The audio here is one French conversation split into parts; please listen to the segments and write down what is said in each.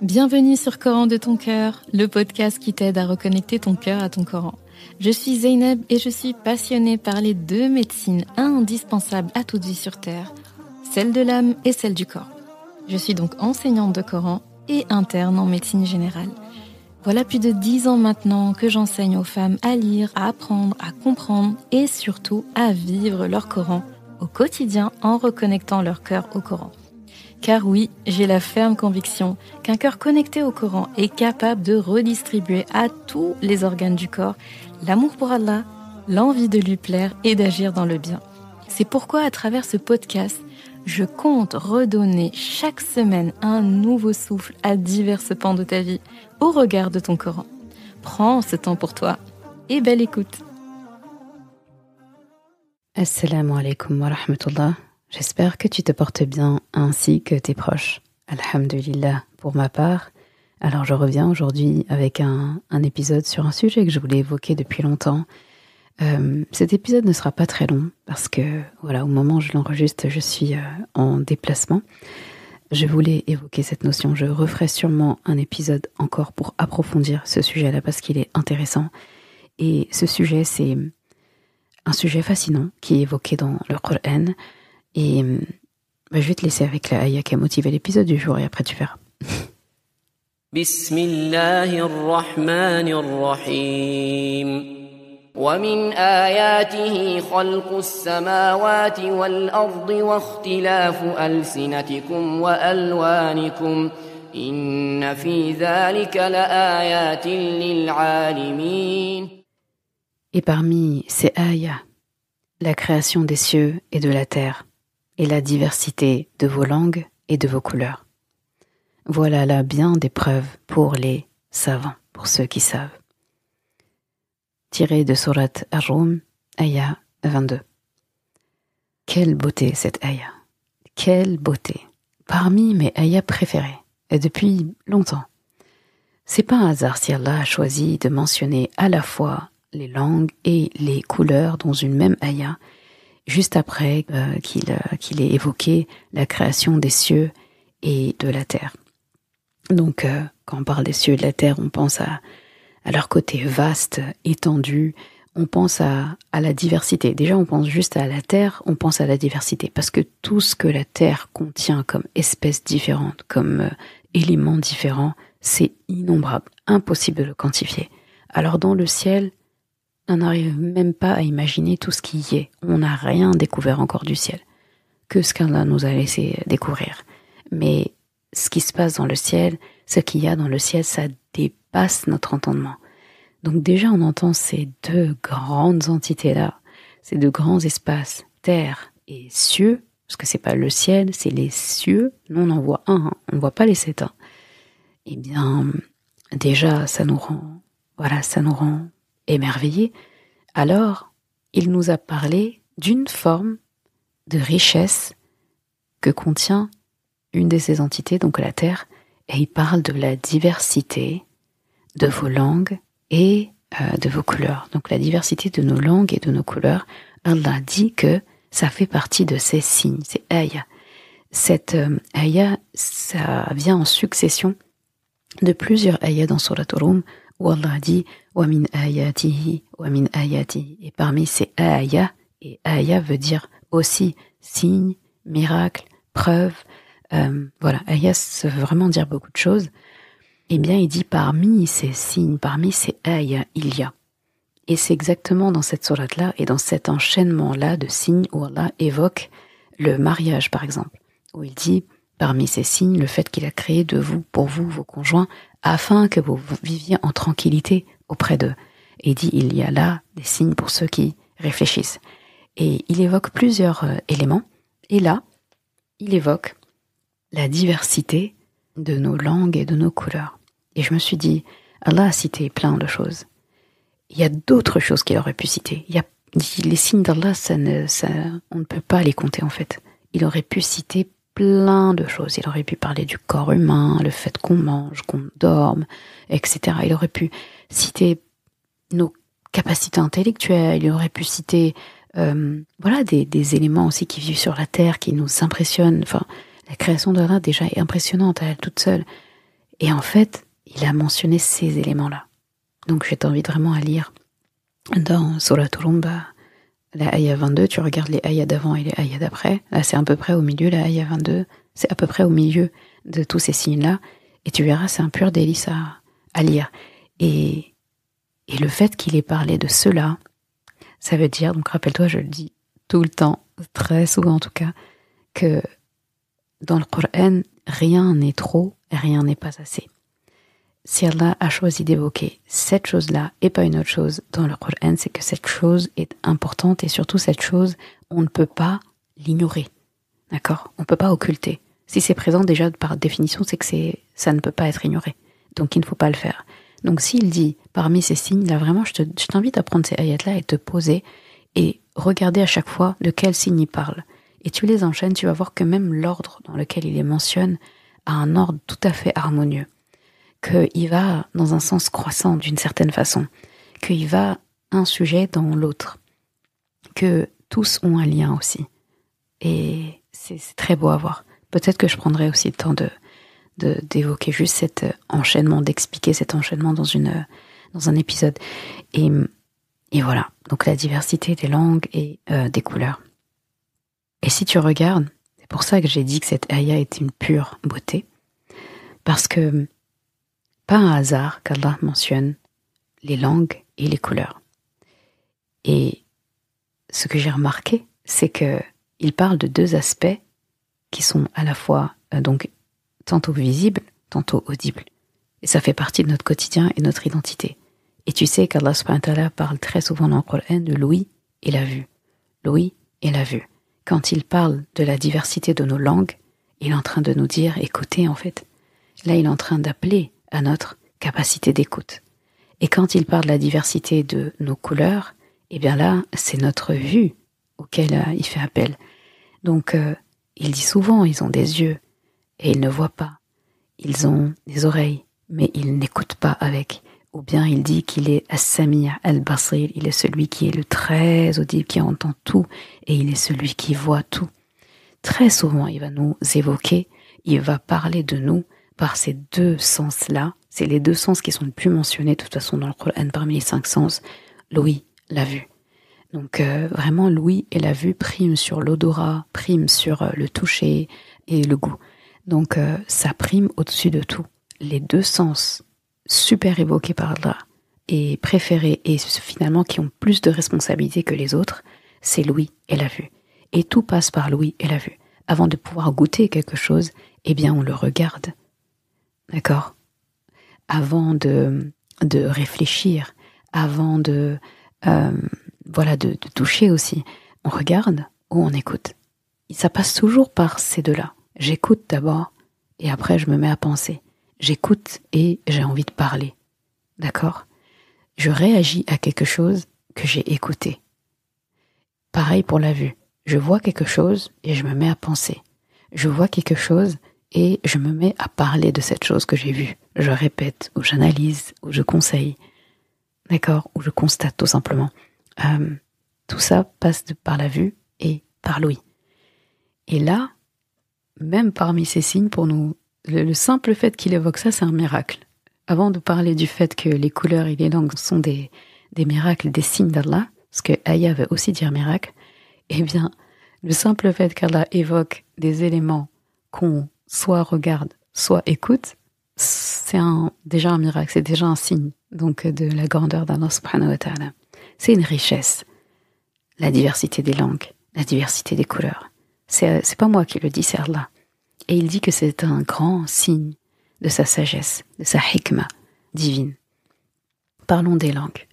Bienvenue sur Coran de ton cœur, le podcast qui t'aide à reconnecter ton cœur à ton Coran. Je suis Zeynep et je suis passionnée par les deux médecines indispensables à toute vie sur Terre, celle de l'âme et celle du corps. Je suis donc enseignante de Coran et interne en médecine générale. Voilà plus de dix ans maintenant que j'enseigne aux femmes à lire, à apprendre, à comprendre et surtout à vivre leur Coran au quotidien en reconnectant leur cœur au Coran. Car oui, j'ai la ferme conviction qu'un cœur connecté au Coran est capable de redistribuer à tous les organes du corps l'amour pour Allah, l'envie de lui plaire et d'agir dans le bien. C'est pourquoi à travers ce podcast, je compte redonner chaque semaine un nouveau souffle à divers pans de ta vie au regard de ton Coran. Prends ce temps pour toi et belle écoute. Assalamu alaikum wa rahmatullah. J'espère que tu te portes bien ainsi que tes proches. Alhamdulillah pour ma part. Alors je reviens aujourd'hui avec un, épisode sur un sujet que je voulais évoquer depuis longtemps. Euh, cet épisode ne sera pas très long parce que voilà, au moment où je l'enregistre, je suis euh, en déplacement. Je voulais évoquer cette notion. Je referai sûrement un épisode encore pour approfondir ce sujet-là parce qu'il est intéressant. Et ce sujet, c'est un sujet fascinant qui est évoqué dans le Coran. Et bah, je vais te laisser avec la ayah qui a motivé l'épisode du jour et après tu verras. بسم الله الرحمن الرحيم. ومن آياته خلق السماوات والأرض واختلاف ألسنتكم وألوانكم. إن في ذلك لآيات للعالمين. Et parmi ces ayahs, la création des cieux et de la terre, et la diversité de vos langues et de vos couleurs. Voilà là bien des preuves pour les savants, pour ceux qui savent. Tiré de Surat Ar-Rum, Aya 22. Quelle beauté cette Aya Quelle beauté Parmi mes Ayas préférés, et depuis longtemps. C'est pas un hasard si Allah a choisi de mentionner à la fois les langues et les couleurs dans une même Aya juste après euh, euh, qu'il ait évoqué la création des cieux et de la terre. Donc, euh, quand on parle des cieux et de la terre, on pense à, leur côté vaste, étendu, on pense à, la diversité. Déjà, on pense juste à la Terre, on pense à la diversité, parce que tout ce que la Terre contient comme espèces différentes, comme éléments différents, c'est innombrable, impossible de le quantifier. Alors dans le ciel, on n'arrive même pas à imaginer tout ce qui y est. On n'a rien découvert encore du ciel. Que ce qu'Allah nous a laissé découvrir. Mais qui se passe dans le ciel, ce qu'il y a dans le ciel, ça dépasse notre entendement. Donc déjà, on entend ces deux grandes entités-là, ces deux grands espaces, terre et cieux, parce que c'est pas le ciel, c'est les cieux. Nous, on en voit un, hein. on ne voit pas les sept. Hein. Eh bien, déjà, ça nous rend, voilà, ça nous rend émerveillé, alors il nous a parlé d'une forme de richesse que contient une de ces entités, donc la Terre, et il parle de la diversité de vos langues et euh, de vos couleurs. Donc la diversité de nos langues et de nos couleurs, Allah dit que ça fait partie de ces signes, c'est ayah. Cette euh, ayah, ça vient en succession de plusieurs ayahs dans Surat Rum où Allah dit wa min ayatihi wa min ayatihi et parmi ces ayats et ayah veut dire aussi signe, miracle, preuve. Euh, voilà, ayah ça veut vraiment dire beaucoup de choses. Eh bien, il dit parmi ces signes, parmi ces ayats, il y a. Et c'est exactement dans cette sourate-là et dans cet enchaînement-là de signes où Allah évoque le mariage, par exemple, où il dit parmi ces signes le fait qu'il a créé de vous, pour vous, vos conjoints, afin que vous viviez en tranquillité auprès d'eux. Et dit, il y a là des signes pour ceux qui réfléchissent. Et il évoque plusieurs euh, éléments. Et là, il évoque la diversité de nos langues et de nos couleurs. Et je me suis dit, Allah a cité plein de choses. Il y a d'autres choses qu'il aurait pu citer. Il y a, les signes d'Allah, ça ne, ça, on ne peut pas les compter en fait. Il aurait pu citer plein de choses. Il aurait pu parler du corps humain, le fait qu'on mange, qu'on dorme, etc. Il aurait pu citer nos capacités intellectuelles. Il aurait pu citer, euh, voilà, des, des, éléments aussi qui vivent sur la terre, qui nous impressionnent. Enfin, la création d'Allah déjà est impressionnante à elle toute seule. Et en fait, il a mentionné ces éléments-là. Donc, je t'invite vraiment à lire dans Surah Turumba, la ayah 22, tu regardes les ayahs d'avant et les ayahs d'après. Là, c'est à peu près au milieu, la ayah 22. C'est à peu près au milieu de tous ces signes-là. Et tu verras, c'est un pur délice à, à lire. Et, et le fait qu'il ait parlé de cela, ça veut dire, donc rappelle-toi, je le dis tout le temps, très souvent en tout cas, que dans le Coran, rien n'est trop, rien n'est pas assez si Allah a choisi d'évoquer cette chose-là et pas une autre chose dans le Coran, c'est que cette chose est importante et surtout cette chose, on ne peut pas l'ignorer. D'accord? On ne peut pas occulter. Si c'est présent déjà par définition, c'est que ça ne peut pas être ignoré. Donc il ne faut pas le faire. Donc s'il dit parmi ces signes, là vraiment, je t'invite à prendre ces ayats-là et te poser et regarder à chaque fois de quel signe il parle. Et tu les enchaînes, tu vas voir que même l'ordre dans lequel il les mentionne a un ordre tout à fait harmonieux qu'il va dans un sens croissant d'une certaine façon, qu'il va un sujet dans l'autre, que tous ont un lien aussi. Et c'est très beau à voir. Peut-être que je prendrai aussi le temps de d'évoquer juste cet enchaînement, d'expliquer cet enchaînement dans une dans un épisode. Et, et voilà. Donc la diversité des langues et euh, des couleurs. Et si tu regardes, c'est pour ça que j'ai dit que cette aya est une pure beauté, parce que pas un hasard qu'Allah mentionne les langues et les couleurs. Et ce que j'ai remarqué, c'est que il parle de deux aspects qui sont à la fois euh, donc tantôt visibles, tantôt audibles. Et ça fait partie de notre quotidien et notre identité. Et tu sais qu'Allah parle très souvent dans le Coran de l'ouïe et la vue. L'ouïe et la vue. Quand il parle de la diversité de nos langues, il est en train de nous dire écoutez en fait. Là, il est en train d'appeler à notre capacité d'écoute. Et quand il parle de la diversité de nos couleurs, eh bien là, c'est notre vue auquel euh, il fait appel. Donc, euh, il dit souvent, ils ont des yeux et ils ne voient pas. Ils ont des oreilles, mais ils n'écoutent pas avec. Ou bien il dit qu'il est As-Samir al-Basir, il est celui qui est le très audible, qui entend tout, et il est celui qui voit tout. Très souvent, il va nous évoquer, il va parler de nous par ces deux sens-là. C'est les deux sens qui sont le plus mentionnés de toute façon dans le Coran parmi les cinq sens. L'ouïe, la vue. Donc euh, vraiment l'ouïe et la vue priment sur l'odorat, priment sur euh, le toucher et le goût. Donc euh, ça prime au-dessus de tout. Les deux sens super évoqués par là et préférés et finalement qui ont plus de responsabilité que les autres, c'est l'ouïe et la vue. Et tout passe par l'ouïe et la vue. Avant de pouvoir goûter quelque chose, eh bien on le regarde, D'accord? Avant de, de réfléchir, avant de, euh, voilà, de toucher aussi, on regarde ou on écoute. Ça passe toujours par ces deux-là. J'écoute d'abord et après je me mets à penser. J'écoute et j'ai envie de parler. D'accord? Je réagis à quelque chose que j'ai écouté. Pareil pour la vue. Je vois quelque chose et je me mets à penser. Je vois quelque chose et je me mets à parler de cette chose que j'ai vue. Je répète, ou j'analyse, ou je conseille. D'accord? Ou je constate tout simplement. Euh, tout ça passe par la vue et par l'ouïe. Et là, même parmi ces signes, pour nous, le, simple fait qu'il évoque ça, c'est un miracle. Avant de parler du fait que les couleurs et les langues sont des, des miracles, des signes d'Allah, ce que Aya veut aussi dire miracle, eh bien, le simple fait qu'Allah évoque des éléments qu'on soit regarde, soit écoute, c'est déjà un miracle, c'est déjà un signe donc de la grandeur d'Allah subhanahu wa ta'ala. C'est une richesse. La diversité des langues, la diversité des couleurs. C'est pas moi qui le dis, c'est Allah. Et il dit que c'est un grand signe de sa sagesse, de sa hikmah divine. Parlons des langues.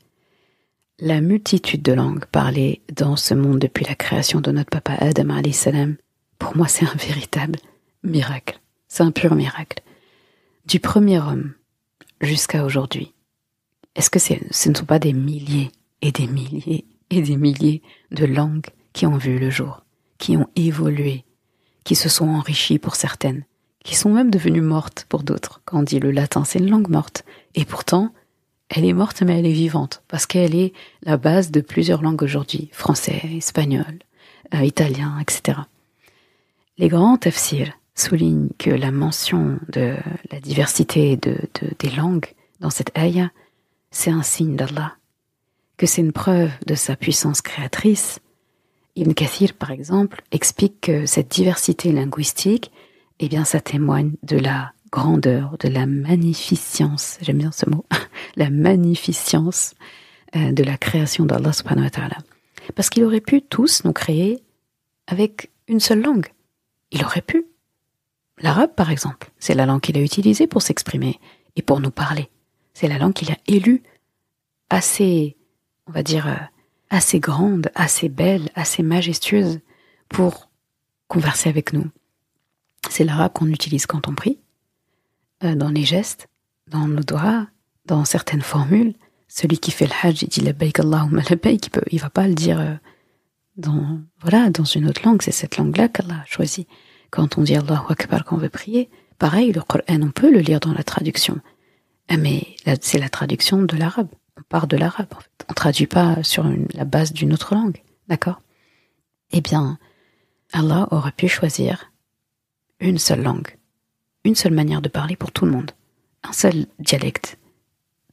La multitude de langues parlées dans ce monde depuis la création de notre papa Adam salam, pour moi c'est un véritable miracle. C'est un pur miracle. Du premier homme jusqu'à aujourd'hui. Est-ce que ce ne sont pas des milliers et des milliers et des milliers de langues qui ont vu le jour, qui ont évolué, qui se sont enrichies pour certaines, qui sont même devenues mortes pour d'autres. Quand on dit le latin, c'est une langue morte. Et pourtant, elle est morte, mais elle est vivante, parce qu'elle est la base de plusieurs langues aujourd'hui, français, espagnol, euh, italien, etc. Les grands tafsirs soulignent que la mention de la diversité de, des langues dans cette ayah, c'est un signe d'Allah, que c'est une preuve de sa puissance créatrice. Ibn Kathir, par exemple, explique que cette diversité linguistique, eh bien, ça témoigne de la grandeur, de la magnificence, j'aime bien ce mot, la magnificence euh, de la création d'Allah subhanahu wa ta'ala. Parce qu'il aurait pu tous nous créer avec une seule langue. Il aurait pu. L'arabe, par exemple, c'est la langue qu'il a utilisée pour s'exprimer et pour nous parler. C'est la langue qu'il a élue assez, on va dire, euh, assez grande, assez belle, assez majestueuse pour converser avec nous. C'est l'arabe qu'on utilise quand on prie, euh, dans les gestes, dans nos doigts, dans certaines formules. Celui qui fait le hajj, il dit la Allahumma labbaik, il, peut, va pas le dire euh, dans, voilà, dans une autre langue. C'est cette langue-là qu'Allah a choisi. Quand on dit Allahu Akbar, quand on veut prier, pareil, le Coran, on peut le lire dans la traduction. Ah, mais c'est la traduction de l'arabe. On part de l'arabe, en fait. On traduit pas sur la base d'une autre langue. D'accord? Eh bien, Allah aurait pu choisir une seule langue une seule manière de parler pour tout le monde, un seul dialecte,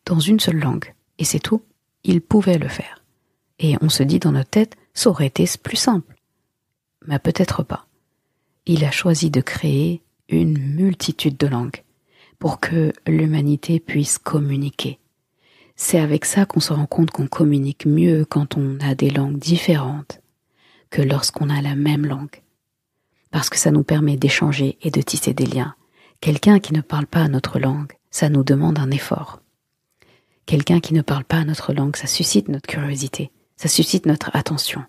dans une seule langue, et c'est tout, il pouvait le faire. Et on se dit dans notre tête, ça aurait été plus simple. Mais peut-être pas. Il a choisi de créer une multitude de langues pour que l'humanité puisse communiquer. C'est avec ça qu'on se rend compte qu'on communique mieux quand on a des langues différentes que lorsqu'on a la même langue. Parce que ça nous permet d'échanger et de tisser des liens Quelqu'un qui ne parle pas notre langue, ça nous demande un effort. Quelqu'un qui ne parle pas notre langue, ça suscite notre curiosité, ça suscite notre attention.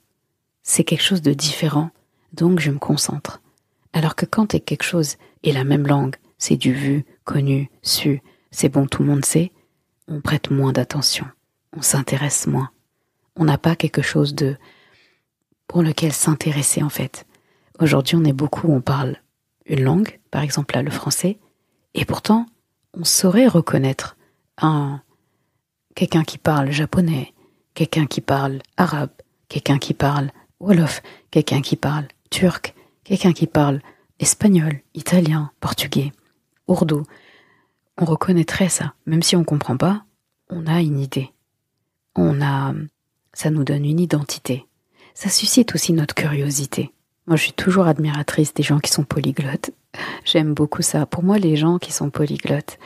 C'est quelque chose de différent, donc je me concentre. Alors que quand quelque chose est la même langue, c'est du vu, connu, su, c'est bon, tout le monde sait, on prête moins d'attention, on s'intéresse moins. On n'a pas quelque chose de pour lequel s'intéresser en fait. Aujourd'hui, on est beaucoup, on parle une langue, par exemple là le français, et pourtant on saurait reconnaître un quelqu'un qui parle japonais, quelqu'un qui parle arabe, quelqu'un qui parle wolof, quelqu'un qui parle turc, quelqu'un qui parle espagnol, italien, portugais, ourdou. On reconnaîtrait ça, même si on comprend pas, on a une idée. On a ça nous donne une identité. Ça suscite aussi notre curiosité. Moi, je suis toujours admiratrice des gens qui sont polyglottes. J'aime beaucoup ça. Pour moi, les gens qui sont polyglottes,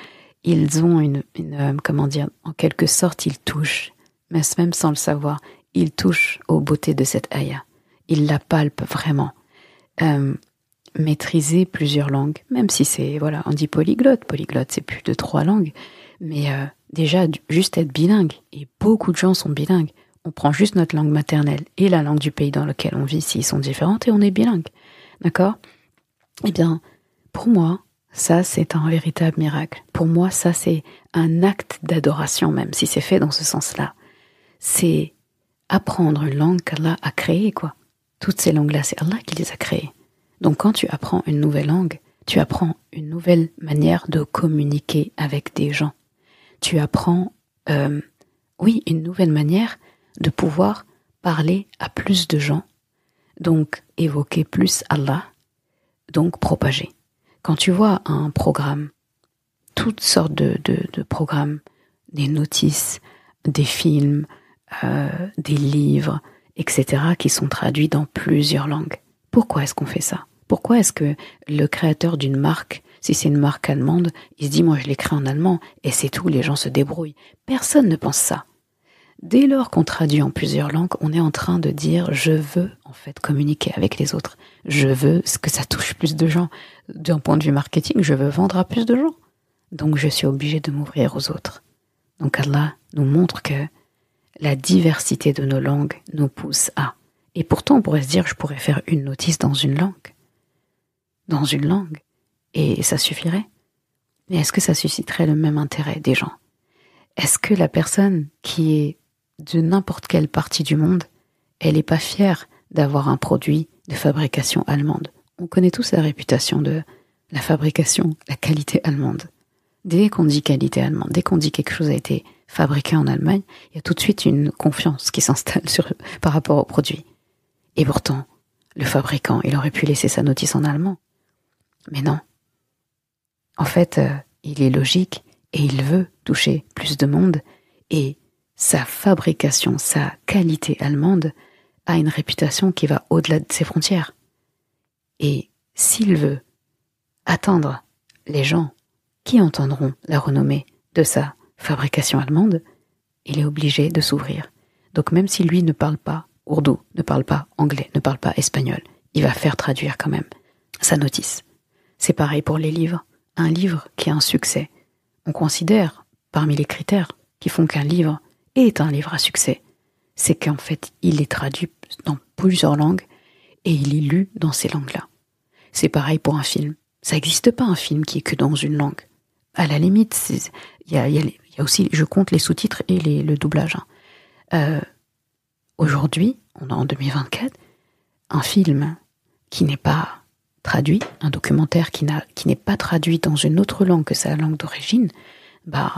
ils ont une, euh, comment dire, en quelque sorte, ils touchent, mais même sans le savoir, ils touchent aux beautés de cette aya. Ils la palpent vraiment. Euh, maîtriser plusieurs langues, même si c'est, voilà, on dit polyglotte. Polyglotte, c'est plus de trois langues. Mais euh, déjà, juste être bilingue, et beaucoup de gens sont bilingues on prend juste notre langue maternelle et la langue du pays dans lequel on vit s'ils sont différentes et on est bilingue. D'accord? Eh bien, pour moi, ça c'est un véritable miracle. Pour moi, ça c'est un acte d'adoration même, si c'est fait dans ce sens-là. C'est apprendre une langue qu'Allah a créée, quoi. Toutes ces langues-là, c'est Allah qui les a créées. Donc quand tu apprends une nouvelle langue, tu apprends une nouvelle manière de communiquer avec des gens. Tu apprends, euh, oui, une nouvelle manière de pouvoir parler à plus de gens, donc évoquer plus Allah, donc propager. Quand tu vois un programme, toutes sortes de, de, programmes, des notices, des films, euh, des livres, etc., qui sont traduits dans plusieurs langues. Pourquoi est-ce qu'on fait ça? Pourquoi est-ce que le créateur d'une marque, si c'est une marque allemande, il se dit moi je l'écris en allemand et c'est tout, les gens se débrouillent Personne ne pense ça. Dès lors qu'on traduit en plusieurs langues, on est en train de dire je veux en fait communiquer avec les autres. Je veux que ça touche plus de gens. D'un point de vue marketing, je veux vendre à plus de gens. Donc je suis obligé de m'ouvrir aux autres. Donc Allah nous montre que la diversité de nos langues nous pousse à. Et pourtant, on pourrait se dire je pourrais faire une notice dans une langue. Dans une langue. Et ça suffirait. Mais est-ce que ça susciterait le même intérêt des gens? Est-ce que la personne qui est de n'importe quelle partie du monde elle n'est pas fière d'avoir un produit de fabrication allemande? On connaît tous la réputation de la fabrication, la qualité allemande. Dès qu'on dit qualité allemande, dès qu'on dit quelque chose a été fabriqué en Allemagne, il y a tout de suite une confiance qui s'installe par rapport au produit. Et pourtant, le fabricant, il aurait pu laisser sa notice en allemand. Mais non. En fait, euh, il est logique et il veut toucher plus de monde et sa fabrication, sa qualité allemande a une réputation qui va au-delà de ses frontières. Et s'il veut attendre les gens qui entendront la renommée de sa fabrication allemande, il est obligé de s'ouvrir. Donc même si lui ne parle pas ourdou, ne parle pas anglais, ne parle pas espagnol, il va faire traduire quand même sa notice. C'est pareil pour les livres. Un livre qui a un succès, on considère parmi les critères qui font qu'un livre est un livre à succès, c'est qu'en fait il est traduit dans plusieurs langues et il est lu dans ces langues-là. C'est pareil pour un film. Ça n'existe pas un film qui est que dans une langue. À la limite, il y a, y a, aussi, je compte les sous-titres et les, le doublage. Hein. Euh, Aujourd'hui, on est en 2024, un film qui n'est pas traduit, un documentaire qui n'est pas traduit dans une autre langue que sa langue d'origine, bah,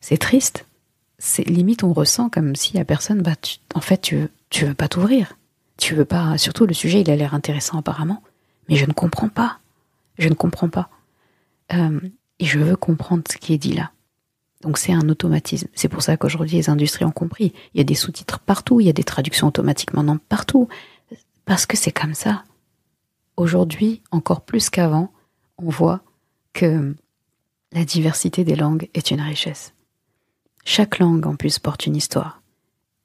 c'est triste. C'est limite, on ressent comme si la personne, bah, en fait, tu veux, pas t'ouvrir. Tu veux pas, surtout le sujet, il a l'air intéressant apparemment, mais je ne comprends pas. Je ne comprends pas. Euh, et je veux comprendre ce qui est dit là. Donc c'est un automatisme. C'est pour ça qu'aujourd'hui les industries ont compris. Il y a des sous-titres partout, il y a des traductions automatiques maintenant partout. Parce que c'est comme ça. Aujourd'hui, encore plus qu'avant, on voit que la diversité des langues est une richesse. Chaque langue en plus porte une histoire,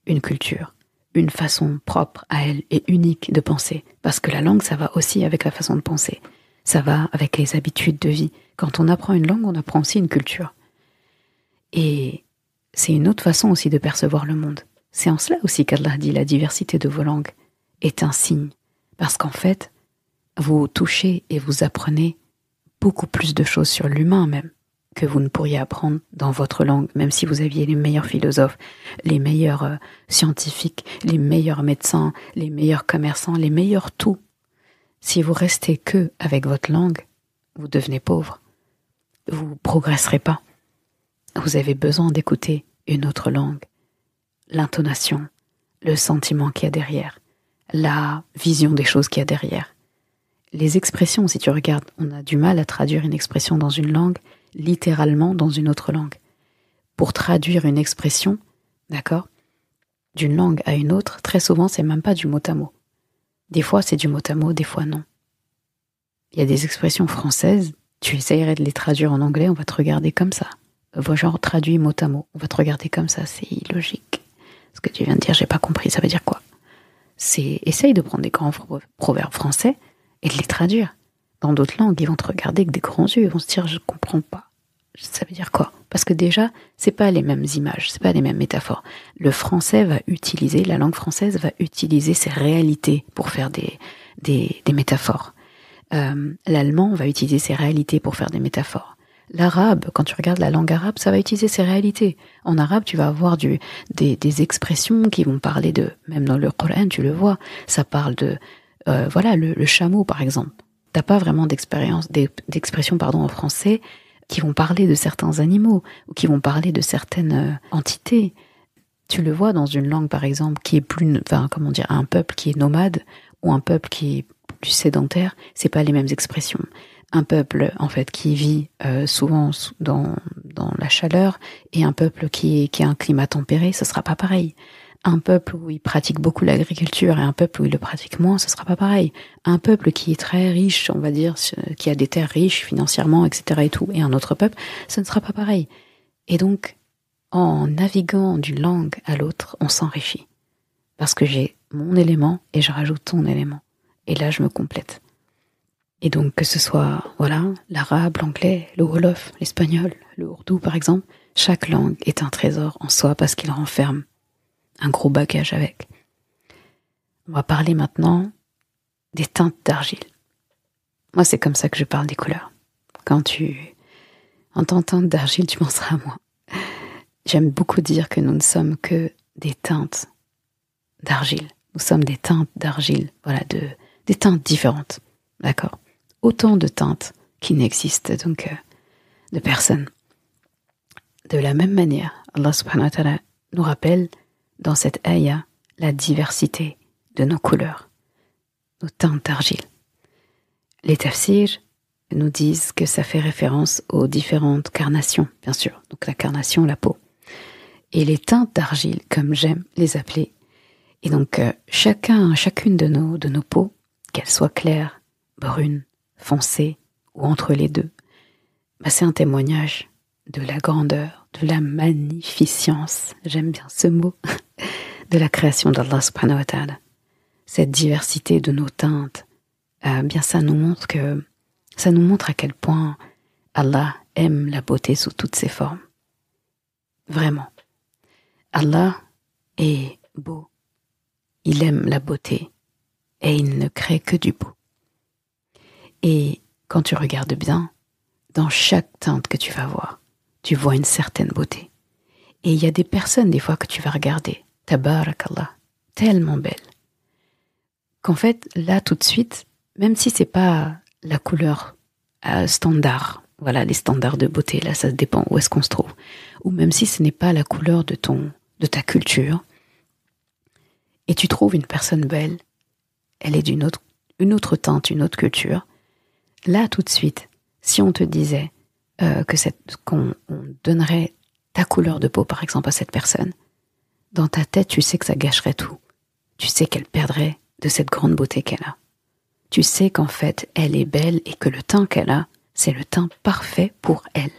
une culture, une façon propre à elle et unique de penser. Parce que la langue, ça va aussi avec la façon de penser. Ça va avec les habitudes de vie. Quand on apprend une langue, on apprend aussi une culture. Et c'est une autre façon aussi de percevoir le monde. C'est en cela aussi qu'Allah dit la diversité de vos langues est un signe. Parce qu'en fait, vous touchez et vous apprenez beaucoup plus de choses sur l'humain même que vous ne pourriez apprendre dans votre langue, même si vous aviez les meilleurs philosophes, les meilleurs euh, scientifiques, les meilleurs médecins, les meilleurs commerçants, les meilleurs tout. Si vous restez que avec votre langue, vous devenez pauvre. Vous progresserez pas. Vous avez besoin d'écouter une autre langue, l'intonation, le sentiment qu'il y a derrière, la vision des choses qu'il y a derrière. Les expressions, si tu regardes, on a du mal à traduire une expression dans une langue littéralement dans une autre langue. Pour traduire une expression, d'accord, d'une langue à une autre, très souvent c'est même pas du mot à mot. Des fois c'est du mot à mot, des fois non. Il y a des expressions françaises, tu essayerais de les traduire en anglais, on va te regarder comme ça genre traduit mot à mot. On va te regarder comme ça, c'est illogique. Ce que tu viens de dire, j'ai pas compris, ça veut dire quoi? C'est essaye de prendre des grands proverbes français et de les traduire. Dans d'autres langues, ils vont te regarder avec des grands yeux, ils vont se dire je comprends pas. Ça veut dire quoi? Parce que déjà, c'est pas les mêmes images, c'est pas les mêmes métaphores. Le français va utiliser, la langue française va utiliser ses réalités pour faire des, des, métaphores. Euh, l'allemand va utiliser ses réalités pour faire des métaphores. L'arabe, quand tu regardes la langue arabe, ça va utiliser ses réalités. En arabe, tu vas avoir des, expressions qui vont parler de, même dans le Coran, tu le vois, ça parle de, euh, voilà, le, le, chameau par exemple. T'as pas vraiment d'expérience, d'expression pardon en français qui vont parler de certains animaux ou qui vont parler de certaines euh, entités. Tu le vois dans une langue par exemple qui est plus, enfin comment dire, un peuple qui est nomade ou un peuple qui est plus sédentaire, c'est pas les mêmes expressions un peuple en fait qui vit euh, souvent dans, dans la chaleur et un peuple qui, qui a un climat tempéré, ce sera pas pareil. Un peuple où il pratique beaucoup l'agriculture et un peuple où il le pratique moins, ce sera pas pareil. Un peuple qui est très riche, on va dire, qui a des terres riches financièrement, etc. et tout, et un autre peuple, ce ne sera pas pareil. Et donc, en naviguant d'une langue à l'autre, on s'enrichit. Parce que j'ai mon élément et je rajoute ton élément. Et là, je me complète. Et donc que ce soit voilà l'arabe, l'anglais, le wolof, l'espagnol, le ourdou par exemple, chaque langue est un trésor en soi parce qu'il renferme un gros bagage avec. On va parler maintenant des teintes d'argile. Moi, c'est comme ça que je parle des couleurs. Quand tu entends teinte d'argile, tu penseras à moi. J'aime beaucoup dire que nous ne sommes que des teintes d'argile, Nous sommes des teintes d'argile, voilà, de, des teintes différentes. D'accord? Autant de teintes qui n'existent donc euh, de personnes. De la même manière, Allah subhanahu wa ta'ala nous rappelle dans cette ayah la diversité de nos couleurs, nos teintes d'argile. Les tafsirs nous disent que ça fait référence aux différentes carnations, bien sûr, donc la carnation, la peau. Et les teintes d'argile, comme j'aime les appeler, et donc euh, chacun, chacune de nos, de nos peaux, qu'elles soient claires, brunes, foncées ou entre les deux, bah, c'est un témoignage de la grandeur, de la magnificence, j'aime bien ce mot, de la création d'Allah subhanahu wa ta'ala. Cette diversité de nos teintes, euh, bien ça nous montre à quel point Allah aime la beauté sous toutes ses formes. Vraiment. Allah est beau. Il aime la beauté et il ne crée que du beau. Et quand tu regardes bien, dans chaque teinte que tu vas voir, tu vois une certaine beauté. Et il y a des personnes des fois que tu vas regarder, tabarakallah, tellement belles, qu'en fait, là tout de suite, même si c'est pas la couleur euh, standard, voilà les standards de beauté, là ça dépend où est-ce qu'on se trouve, ou même si ce n'est pas la couleur de ta culture, et tu trouves une personne belle, elle est d'une autre, une autre teinte, une autre culture, là tout de suite, si on te disait euh, que qu'on donnerait ta couleur de peau par exemple à cette personne, dans ta tête tu sais que ça gâcherait tout, tu sais qu'elle perdrait de cette grande beauté qu'elle a tu sais qu'en fait, elle est belle et que le teint qu'elle a, c'est le teint parfait pour elle.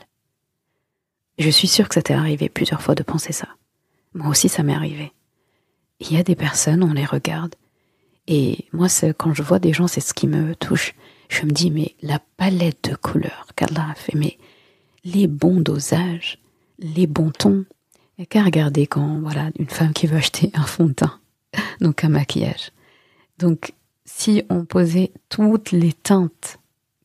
Je suis sûre que ça t'est arrivé plusieurs fois de penser ça. Moi aussi, ça m'est arrivé. Il y a des personnes, on les regarde, et moi, quand je vois des gens, c'est ce qui me touche. Je me dis, mais la palette de couleurs qu'Allah a fait, mais les bons dosages, les bons tons. Il n'y a qu'à regarder quand, voilà, une femme qui veut acheter un fond de teint, donc un maquillage. Donc, si on posait toutes les teintes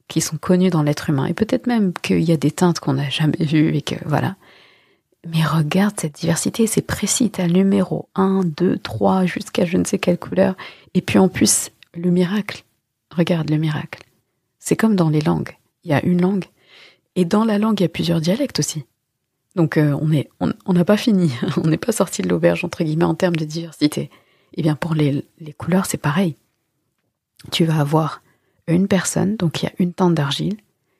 qui sont connues dans l'être humain, et peut-être même qu'il y a des teintes qu'on n'a jamais vues et que voilà. Mais regarde cette diversité, c'est précis, t'as le numéro 1, 2, 3, jusqu'à je ne sais quelle couleur. Et puis en plus, le miracle. Regarde le miracle. C'est comme dans les langues. Il y a une langue. Et dans la langue, il y a plusieurs dialectes aussi. Donc euh, on n'a pas fini. on n'est pas sorti de l'auberge, entre guillemets, en termes de diversité. Eh bien pour les, les couleurs, c'est pareil tu vas avoir une personne, donc il y a une teinte d'argile,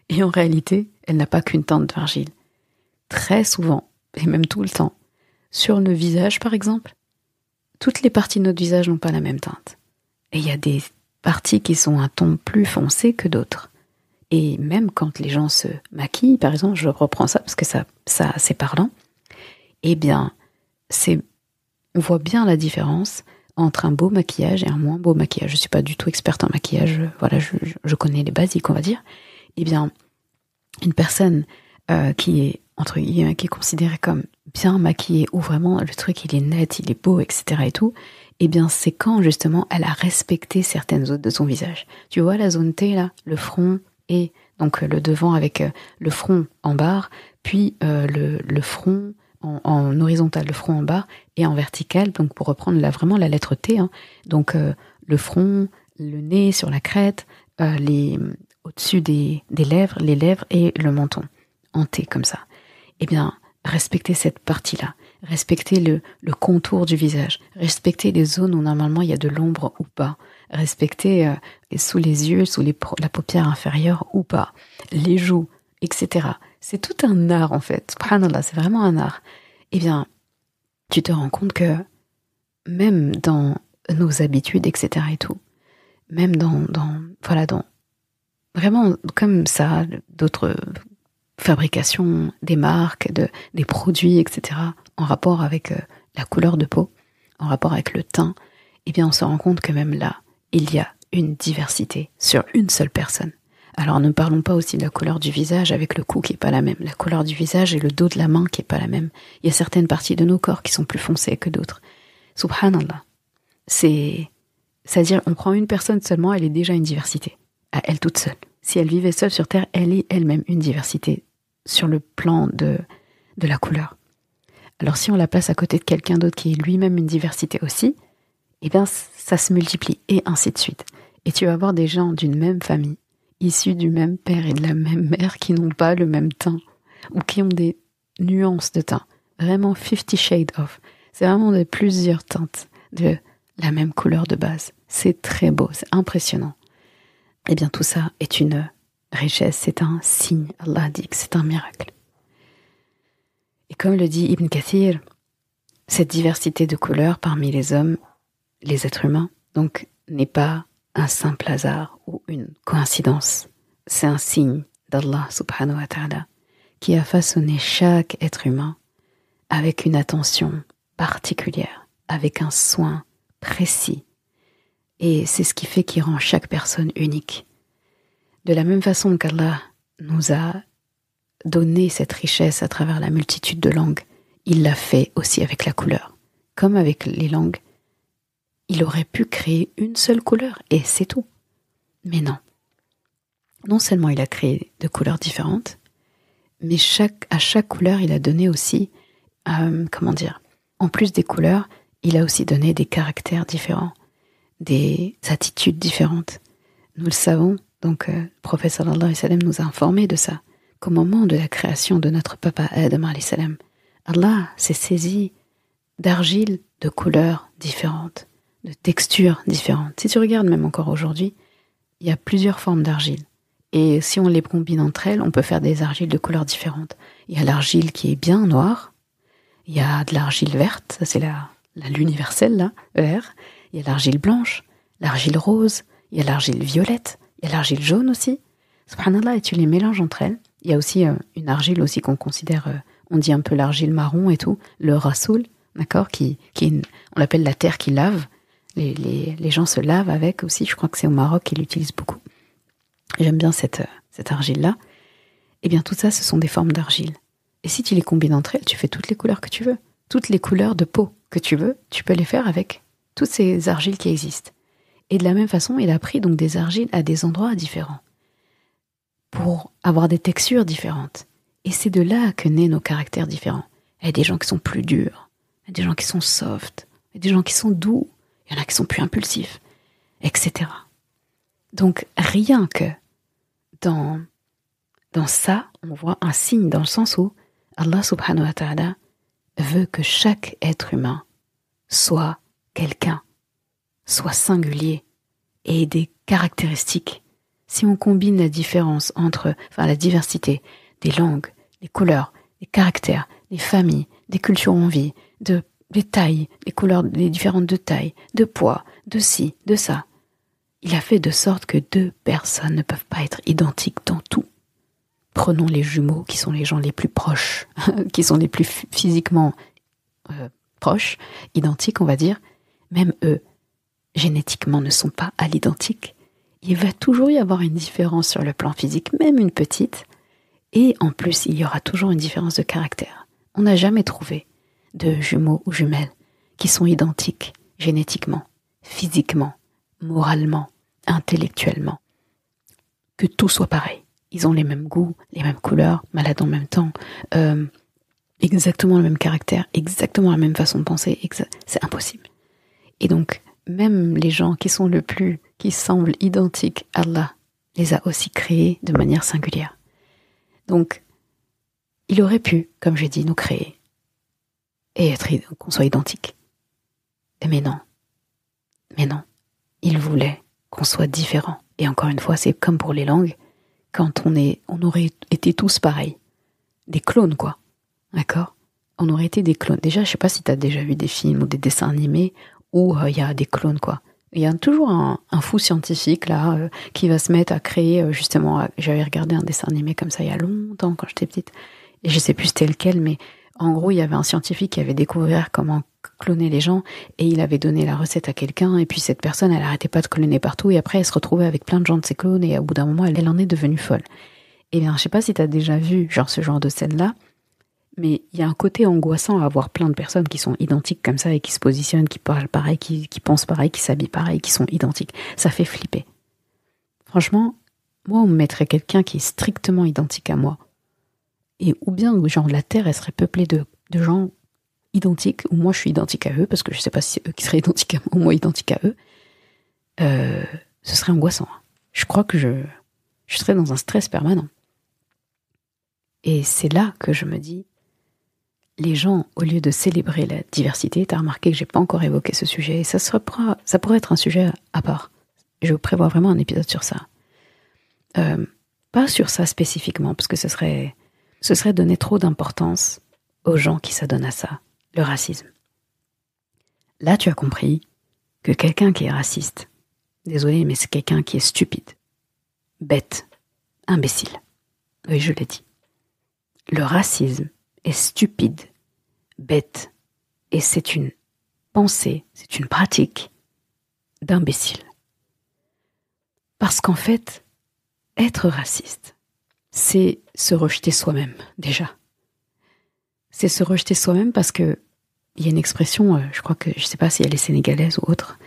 et en réalité, elle n'a pas qu'une teinte d'argile. Très souvent, et même tout le temps, sur le visage par exemple, toutes les parties de notre visage n'ont pas la même teinte. Et il y a des parties qui sont un ton plus foncé que d'autres. Et même quand les gens se maquillent, par exemple, je reprends ça parce que ça, ça c'est parlant, eh bien, c'est, on voit bien la différence entre un beau maquillage et un moins beau maquillage. Je suis pas du tout experte en maquillage, voilà, je, connais les basiques, on va dire. Eh bien, une personne euh, qui est entre guillemets, qui est considérée comme bien maquillée ou vraiment le truc il est net, il est beau, etc. et tout, eh bien c'est quand justement elle a respecté certaines zones de son visage. Tu vois la zone T là, le front et donc le devant avec euh, le front en barre, puis euh, le, le front en, horizontal, le front en bas, et en vertical, donc pour reprendre là, vraiment la lettre T, hein. donc euh, le front, le nez sur la crête, euh, les au-dessus des, des, lèvres, les lèvres et le menton, en T comme ça. Eh bien, respectez cette partie-là, respectez le, contour du visage, respectez les zones où normalement il y a de l'ombre ou pas, respectez euh, sous les yeux, sous la paupière inférieure ou pas, les joues, etc. C'est tout un art en fait. Subhanallah, c'est vraiment un art. Eh bien, tu te rends compte que même dans nos habitudes, etc. et tout, même dans, dans voilà, dans vraiment comme ça, d'autres fabrications, des marques, de, des produits, etc., en rapport avec euh, la couleur de peau, en rapport avec le teint, eh bien, on se rend compte que même là, il y a une diversité sur une seule personne. Alors ne parlons pas aussi de la couleur du visage avec le cou qui est pas la même, la couleur du visage et le dos de la main qui est pas la même. Il y a certaines parties de nos corps qui sont plus foncées que d'autres. Subhanallah. C'est, c'est-à-dire, on prend une personne seulement, elle est déjà une diversité, à elle toute seule. Si elle vivait seule sur Terre, elle est elle-même une diversité sur le plan de, de la couleur. Alors si on la place à côté de quelqu'un d'autre qui est lui-même une diversité aussi, eh bien, ça se multiplie et ainsi de suite. Et tu vas avoir des gens d'une même famille, issus du même père et de la même mère, qui n'ont pas le même teint ou qui ont des nuances de teint. Vraiment 50 shades of. C'est vraiment de plusieurs teintes de la même couleur de base. C'est très beau, c'est impressionnant. Eh bien, tout ça est une richesse, c'est un signe. Allah dit que c'est un miracle. Et comme le dit Ibn Kathir, cette diversité de couleurs parmi les hommes, les êtres humains, donc, n'est pas un simple hasard ou une coïncidence. C'est un signe d'Allah subhanahu wa ta'ala qui a façonné chaque être humain avec une attention particulière, avec un soin précis. Et c'est ce qui fait qu'il rend chaque personne unique. De la même façon qu'Allah nous a donné cette richesse à travers la multitude de langues, il l'a fait aussi avec la couleur. Comme avec les langues, il aurait pu créer une seule couleur et c'est tout. Mais non. Non seulement il a créé de couleurs différentes, mais à chaque couleur, il a donné aussi, euh, comment dire, en plus des couleurs, il a aussi donné des caractères différents, des attitudes différentes. Nous le savons, donc euh, le prophète sallallahu alayhi nous a informé de ça, qu'au moment de la création de notre papa Adam alayhi salam, Allah s'est saisi d'argile de couleurs différentes, de textures différentes. Si tu regardes même encore aujourd'hui, il y a plusieurs formes d'argile. Et si on les combine entre elles, on peut faire des argiles de couleurs différentes. Il y a l'argile qui est bien noire, il y a de l'argile verte, ça c'est la, l'universelle là, ER, il y a l'argile blanche, l'argile rose, il y a l'argile violette, il y a l'argile jaune aussi. Subhanallah, et tu les mélanges entre elles. Il y a aussi euh, une argile aussi qu'on considère, euh, on dit un peu l'argile marron et tout, le rasoul, d'accord, qui, qui on l'appelle la terre qui lave. Les, les, les gens se lavent avec aussi, je crois que c'est au Maroc qu'ils l'utilisent beaucoup. J'aime bien cette, cette argile-là. Eh bien, tout ça, ce sont des formes d'argile. Et si tu les combines entre elles, tu fais toutes les couleurs que tu veux. Toutes les couleurs de peau que tu veux, tu peux les faire avec toutes ces argiles qui existent. Et de la même façon, il a pris donc des argiles à des endroits différents pour avoir des textures différentes. Et c'est de là que naissent nos caractères différents. Il y a des gens qui sont plus durs, il y a des gens qui sont soft, il y a des gens qui sont doux, il y en a qui sont plus impulsifs, etc. Donc rien que dans, dans ça, on voit un signe dans le sens où Allah subhanahu wa ta'ala veut que chaque être humain soit quelqu'un, soit singulier et des caractéristiques. Si on combine la différence entre, enfin la diversité des langues, des couleurs, des caractères, des familles, des cultures en vie, de, des tailles, des couleurs, les différentes de taille, de poids, de ci, de ça, il a fait de sorte que deux personnes ne peuvent pas être identiques dans tout. Prenons les jumeaux, qui sont les gens les plus proches, qui sont les plus physiquement euh, proches, identiques, on va dire. Même eux, génétiquement, ne sont pas à l'identique. Il va toujours y avoir une différence sur le plan physique, même une petite. Et en plus, il y aura toujours une différence de caractère. On n'a jamais trouvé de jumeaux ou jumelles qui sont identiques génétiquement, physiquement, moralement, intellectuellement. Que tout soit pareil. Ils ont les mêmes goûts, les mêmes couleurs, malades en même temps, euh, exactement le même caractère, exactement la même façon de penser. C'est impossible. Et donc, même les gens qui sont le plus, qui semblent identiques, Allah les a aussi créés de manière singulière. Donc, il aurait pu, comme j'ai dit, nous créer et être qu'on soit identiques. Mais non. Mais non il voulait qu'on soit différent. Et encore une fois, c'est comme pour les langues, quand on est, on aurait été tous pareils. Des clones, quoi. D'accord? On aurait été des clones. Déjà, je sais pas si tu as déjà vu des films ou des dessins animés où euh, il y a des clones, quoi. Il y a toujours un, fou scientifique là euh, qui va se mettre à créer euh, justement. J'avais regardé un dessin animé comme ça il y a longtemps quand j'étais petite et je sais plus c'était lequel, mais en gros il y avait un scientifique qui avait découvert comment cloner les gens et il avait donné la recette à quelqu'un et puis cette personne elle arrêtait pas de cloner partout et après elle se retrouvait avec plein de gens de ses clones et au bout d'un moment elle, en est devenue folle. Et eh bien je sais pas si tu as déjà vu genre ce genre de scène là mais il y a un côté angoissant à avoir plein de personnes qui sont identiques comme ça et qui se positionnent, qui parlent pareil, qui, pensent pareil, qui s'habillent pareil, qui sont identiques. Ça fait flipper. Franchement, moi on me mettrait quelqu'un qui est strictement identique à moi. Et ou bien genre la Terre elle serait peuplée de, gens identiques, ou moi je suis identique à eux, parce que je sais pas si c'est eux qui seraient identiques à moi, ou moi identique à eux, euh, ce serait angoissant. Je crois que je, je serais dans un stress permanent. Et c'est là que je me dis, les gens, au lieu de célébrer la diversité, tu as remarqué que j'ai pas encore évoqué ce sujet, et ça, ça pourrait être un sujet à part. Je prévois vraiment un épisode sur ça. Euh, pas sur ça spécifiquement, parce que ce serait, ce serait donner trop d'importance aux gens qui s'adonnent à ça, le racisme. Là, tu as compris que quelqu'un qui est raciste, désolé, mais c'est quelqu'un qui est stupide, bête, imbécile. Oui, je l'ai dit. Le racisme est stupide, bête, et c'est une pensée, c'est une pratique d'imbécile. Parce qu'en fait, être raciste, c'est se rejeter soi-même, déjà. C'est se rejeter soi-même parce que il y a une expression, euh, je crois que je sais pas si elle est sénégalaise ou autre,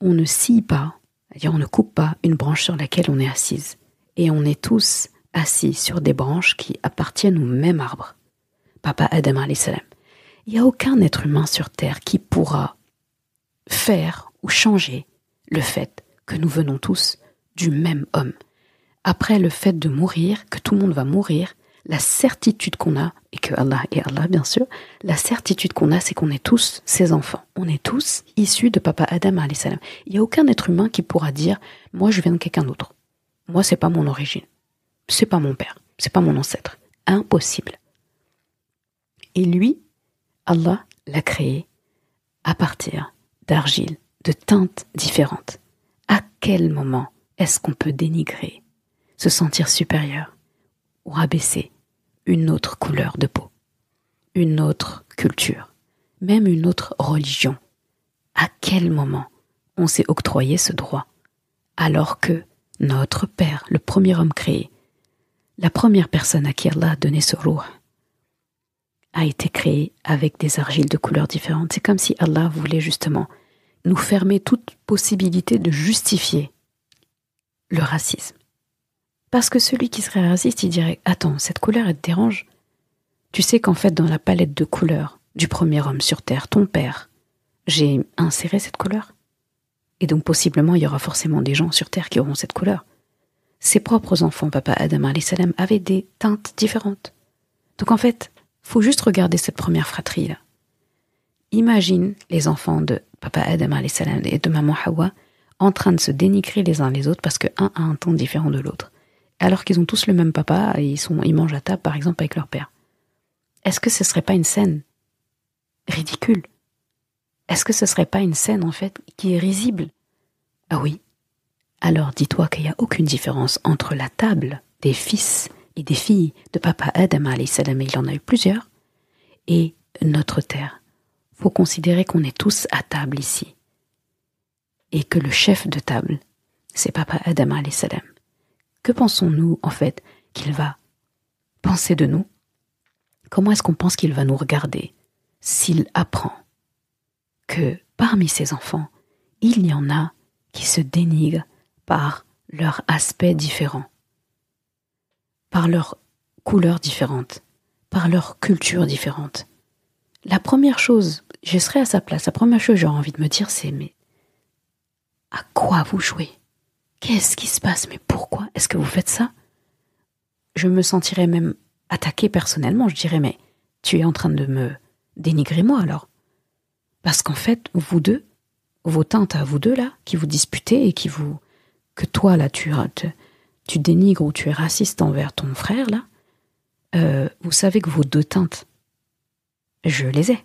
on ne scie pas, c'est-à-dire on ne coupe pas une branche sur laquelle on est assise. Et on est tous assis sur des branches qui appartiennent au même arbre. Papa Adam salam. Il n'y a aucun être humain sur Terre qui pourra faire ou changer le fait que nous venons tous du même homme. Après le fait de mourir, que tout le monde va mourir, la certitude qu'on a, et que Allah est Allah bien sûr, la certitude qu'on a, c'est qu'on est tous ses enfants. On est tous issus de Papa Adam salam. Il n'y a aucun être humain qui pourra dire moi je viens de quelqu'un d'autre. Moi c'est pas mon origine. C'est pas mon père. C'est pas mon ancêtre. Impossible. Et lui, Allah l'a créé à partir d'argile, de teintes différentes. À quel moment est-ce qu'on peut dénigrer, se sentir supérieur ou rabaisser une autre couleur de peau, une autre culture, même une autre religion? À quel moment on s'est octroyé ce droit alors que notre Père, le premier homme créé, la première personne à qui Allah a donné ce roi, a été créé avec des argiles de couleurs différentes. C'est comme si Allah voulait justement nous fermer toute possibilité de justifier le racisme. Parce que celui qui serait raciste, il dirait Attends, cette couleur, elle te dérange? Tu sais qu'en fait, dans la palette de couleurs du premier homme sur Terre, ton père, j'ai inséré cette couleur? Et donc, possiblement, il y aura forcément des gens sur Terre qui auront cette couleur. Ses propres enfants, papa Adam salam, avaient des teintes différentes. Donc, en fait, faut juste regarder cette première fratrie-là. Imagine les enfants de papa Adam et de maman Hawa en train de se dénigrer les uns les autres parce que un a un ton différent de l'autre. Alors qu'ils ont tous le même papa et ils, sont, ils mangent à table par exemple avec leur père. Est-ce que ce serait pas une scène ridicule? Est-ce que ce serait pas une scène en fait qui est risible? Ah oui. Alors dis-toi qu'il n'y a aucune différence entre la table des fils et des filles de papa Adam salam, il en a eu plusieurs, et notre terre. Faut considérer qu'on est tous à table ici. Et que le chef de table, c'est papa Adam salam. Que pensons-nous, en fait, qu'il va penser de nous? Comment est-ce qu'on pense qu'il va nous regarder s'il apprend que parmi ses enfants, il y en a qui se dénigrent par leur aspect différent? Par leurs couleurs différentes, par leur culture différente. La première chose, je serais à sa place, la première chose que j'aurais envie de me dire, c'est mais à quoi vous jouez? Qu'est-ce qui se passe? Mais pourquoi est-ce que vous faites ça? Je me sentirais même attaqué personnellement, je dirais mais tu es en train de me dénigrer moi alors. Parce qu'en fait, vous deux, vos tantes à vous deux là, qui vous disputez et qui vous... que toi là tu tu dénigres ou tu es raciste envers ton frère, là, euh, vous savez que vos deux teintes, je les ai.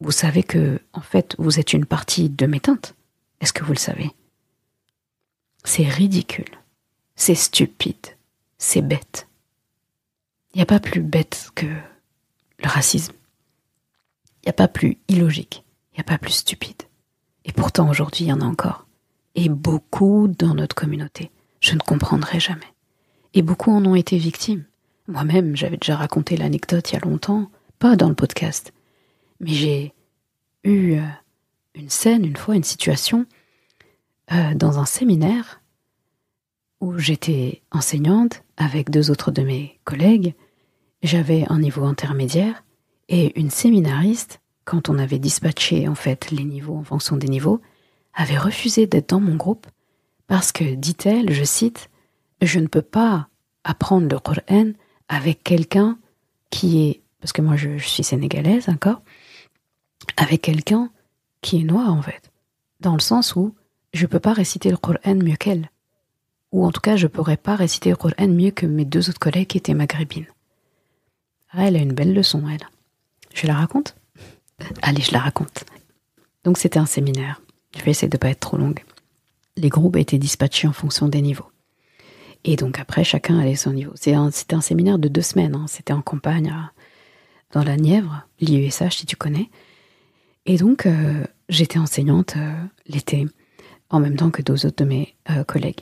Vous savez que, en fait, vous êtes une partie de mes teintes. Est-ce que vous le savez? C'est ridicule. C'est stupide. C'est bête. Il n'y a pas plus bête que le racisme. Il n'y a pas plus illogique. Il n'y a pas plus stupide. Et pourtant, aujourd'hui, il y en a encore. Et beaucoup dans notre communauté. Je ne comprendrai jamais. Et beaucoup en ont été victimes. Moi-même, j'avais déjà raconté l'anecdote il y a longtemps, pas dans le podcast, mais j'ai eu euh, une scène, une fois, une situation, euh, dans un séminaire où j'étais enseignante avec deux autres de mes collègues. J'avais un niveau intermédiaire Et une séminariste, quand on avait dispatché en fait les niveaux en fonction des niveaux, avait refusé d'être dans mon groupe parce que, dit-elle, je cite, je ne peux pas apprendre le Coran avec quelqu'un qui est, parce que moi je, suis sénégalaise, encore, avec quelqu'un qui est noir en fait, dans le sens où je ne peux pas réciter le Coran mieux qu'elle, ou en tout cas je ne pourrais pas réciter le Coran mieux que mes deux autres collègues qui étaient maghrébines. Ah, elle a une belle leçon, elle. Je la raconte? Allez, je la raconte. Donc c'était un séminaire. Je vais essayer de ne pas être trop longue. Les groupes étaient dispatchés en fonction des niveaux. Et donc après, chacun allait son niveau. C'était un, séminaire de deux semaines. Hein. C'était en campagne, dans la Nièvre, l'IUSH si tu connais. Et donc, euh, j'étais enseignante euh, l'été, en même temps que deux autres de mes euh, collègues.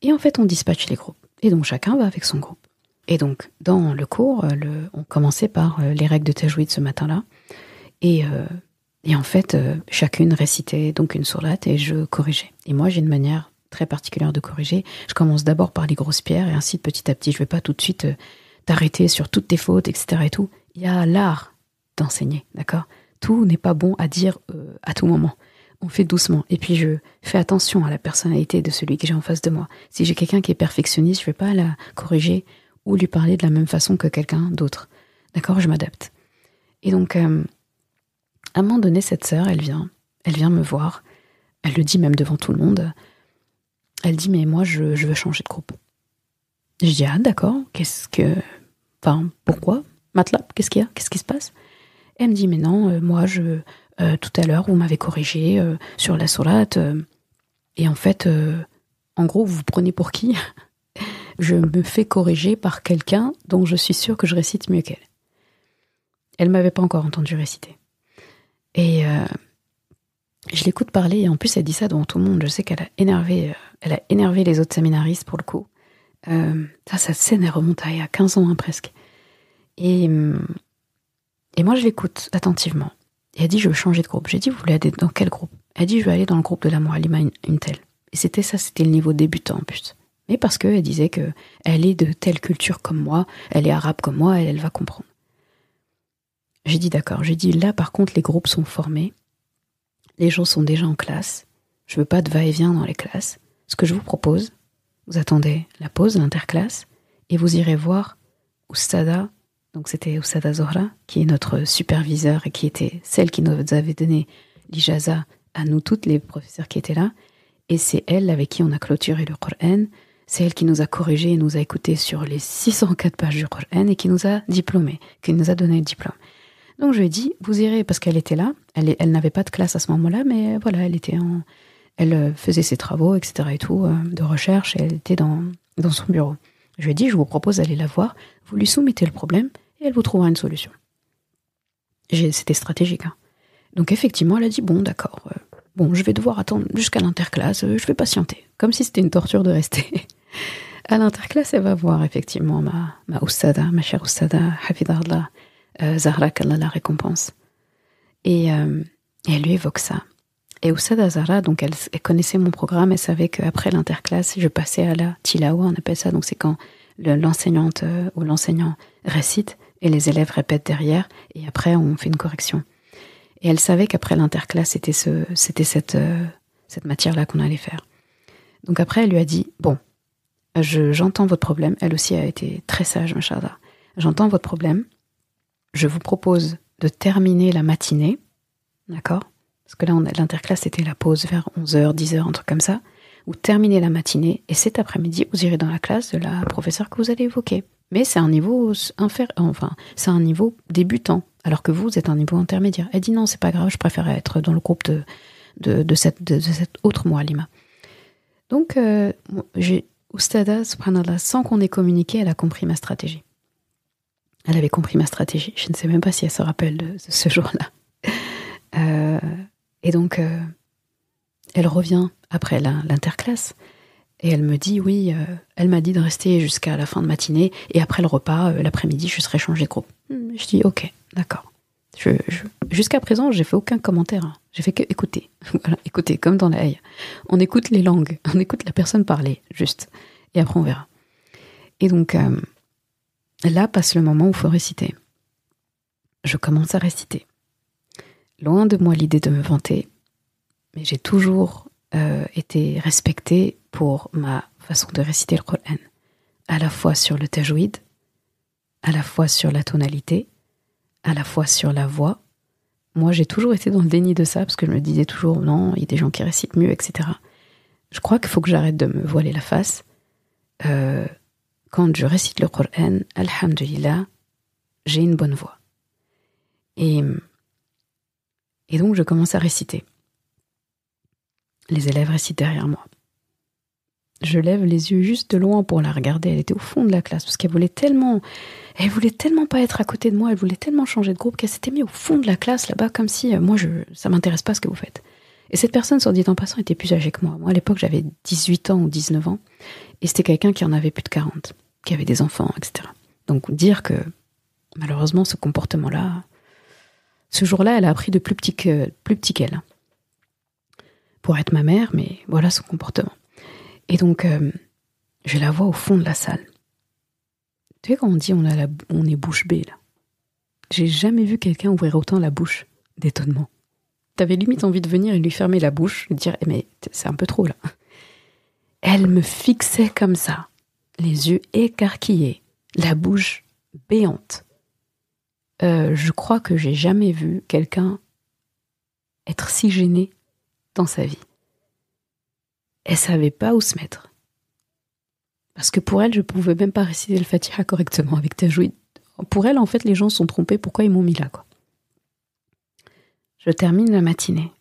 Et en fait, on dispatche les groupes. Et donc, chacun va avec son groupe. Et donc, dans le cours, on commençait par les règles de Tajwid ce matin-là. Et, et, en fait, chacune récitait donc une sourate et je corrigeais. Et moi, j'ai une manière très particulière de corriger. Je commence d'abord par les grosses pierres et ainsi petit à petit. Je ne vais pas tout de suite euh, t'arrêter sur toutes tes fautes, etc. Et tout. Il y a l'art d'enseigner, d'accord? Tout n'est pas bon à dire euh, à tout moment. On fait doucement. Et puis je fais attention à la personnalité de celui que j'ai en face de moi. Si j'ai quelqu'un qui est perfectionniste, je ne vais pas la corriger ou lui parler de la même façon que quelqu'un d'autre. D'accord? Je m'adapte. Et donc, euh, à un moment donné, cette sœur, elle vient. Elle vient me voir. Elle le dit même devant tout le monde. Elle dit mais moi je, veux changer de groupe. Je dis ah d'accord, qu'est-ce que, enfin pourquoi? Matlab, qu'est-ce qu'il y a? Qu'est-ce qui se passe? Elle me dit mais non, euh, moi je euh, tout à l'heure vous m'avez corrigé euh, sur la sourate et en fait en gros vous vous prenez pour qui? Je me fais corriger par quelqu'un dont je suis sûre que je récite mieux qu'elle. Elle m'avait pas encore entendu réciter. Et je l'écoute parler et en plus elle dit ça devant tout le monde. Je sais qu'elle a énervé, euh, elle a énervé les autres séminaristes pour le coup. Euh, ça, scène elle remonte à a 15 ans hein, presque. Et, hum, et moi je l'écoute attentivement. Et elle dit je veux changer de groupe. J'ai dit vous voulez aller dans quel groupe? Elle dit je vais aller dans le groupe de la Moalima Intel. Et c'était ça, c'était le niveau débutant en plus. Mais parce qu'elle disait que elle est de telle culture comme moi, elle est arabe comme moi, elle va comprendre. J'ai dit d'accord. J'ai dit là par contre les groupes sont formés les gens sont déjà en classe. Je veux pas de va-et-vient dans les classes. Ce que je vous propose, vous attendez la pause, l'interclasse, et vous irez voir Oustada, donc c'était Oustada Zohra, qui est notre superviseur et qui était celle qui nous avait donné l'ijaza à nous toutes les professeurs qui étaient là. Et c'est elle avec qui on a clôturé le Coran. C'est elle qui nous a corrigé et nous a écouté sur les 604 pages du Coran et qui nous a diplômés, qui nous a donné le diplôme. Donc je lui ai dit, vous irez, parce qu'elle était là, elle, n'avait pas de classe à ce moment-là, mais voilà, elle était en, elle euh, faisait ses travaux, etc. et tout, euh, de recherche, et elle était dans, dans son bureau. Je lui ai dit, je vous propose d'aller la voir, vous lui soumettez le problème, et elle vous trouvera une solution. C'était stratégique. Hein. Donc effectivement, elle a dit, bon, d'accord, euh, bon, je vais devoir attendre jusqu'à l'interclasse, je vais patienter. Comme si c'était une torture de rester. à l'interclasse, elle va voir effectivement ma, ma Oussada, ma chère Oussada, Hafidallah, euh, Zahra, qu'Allah la récompense? Et, euh, elle lui évoque ça. Et Oussada Zahra, donc elle, connaissait mon programme, elle savait qu'après l'interclasse, je passais à la tilawa, on appelle ça, donc c'est quand l'enseignante euh, ou l'enseignant récite et les élèves répètent derrière, et après on fait une correction. Et elle savait qu'après l'interclasse, c'était ce, cette, cette matière-là qu'on allait faire. Donc après, elle lui a dit, bon, j'entends votre problème. Elle aussi a été très sage, machallah. J'entends votre problème je vous propose de terminer la matinée, d'accord? Parce que là, l'interclasse, c'était la pause vers 11h, 10h, un truc comme ça. Ou terminer la matinée, et cet après-midi, vous irez dans la classe de la professeure que vous allez évoquer. Mais c'est un niveau inférieur, enfin, c'est un niveau débutant, alors que vous, êtes un niveau intermédiaire. Elle dit non, c'est pas grave, je préfère être dans le groupe de, de, cette, autre Lima. Donc, euh, j'ai Oustada, subhanallah, sans qu'on ait communiqué, elle a compris ma stratégie. Elle avait compris ma stratégie. Je ne sais même pas si elle se rappelle de, ce jour-là. Euh, et donc, euh, elle revient après l'interclasse et elle me dit oui, euh, elle m'a dit de rester jusqu'à la fin de matinée et après le repas, l'après-midi, je serai changée de groupe. Hmm, je dis ok, d'accord. Jusqu'à présent, j'ai fait aucun commentaire. J'ai fait que écouter. voilà, écouter, comme dans la haie. On écoute les langues, on écoute la personne parler, juste. Et après, on verra. Et donc, Là passe le moment où il faut réciter. je commence à réciter. Loin de moi l'idée de me vanter, mais j'ai toujours euh, été respectée pour ma façon de réciter le Coran, à la fois sur le tajwid, à la fois sur la tonalité, à la fois sur la voix. Moi, j'ai toujours été dans le déni de ça parce que je me disais toujours non, il y a des gens qui récitent mieux, etc. Je crois qu'il faut que j'arrête de me voiler la face. Euh, quand je récite le Coran, Alhamdulillah, j'ai une bonne voix. Et, et donc, je commence à réciter. Les élèves récitent derrière moi. Je lève les yeux juste de loin pour la regarder. Elle était au fond de la classe parce qu'elle voulait tellement, elle voulait tellement pas être à côté de moi. Elle voulait tellement changer de groupe qu'elle s'était mise au fond de la classe là-bas comme si euh, moi je, ça m'intéresse pas ce que vous faites. Et cette personne, soit dit en passant, était plus âgée que moi. Moi, à l'époque, j'avais 18 ans ou 19 ans. Et c'était quelqu'un qui en avait plus de 40, qui avait des enfants, etc. Donc, dire que, malheureusement, ce comportement-là, ce jour-là, elle a appris de plus petit que, plus petit qu'elle. Pour être ma mère, mais voilà son comportement. Et donc, euh, je la vois au fond de la salle. Tu sais, quand on dit on, a la, est bouche bée, là. J'ai jamais vu quelqu'un ouvrir autant la bouche d'étonnement. T'avais limite envie de venir et lui fermer la bouche, et dire eh, mais c'est un peu trop là. Elle me fixait comme ça, les yeux écarquillés, la bouche béante. Euh, je crois que j'ai jamais vu quelqu'un être si gêné dans sa vie. Elle savait pas où se mettre. Parce que pour elle, je pouvais même pas réciter le Fatiha correctement avec ta jouée. Pour elle, en fait, les gens sont trompés. Pourquoi ils m'ont mis là, quoi? Je termine la matinée.